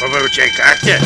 Бо ви уciekacie?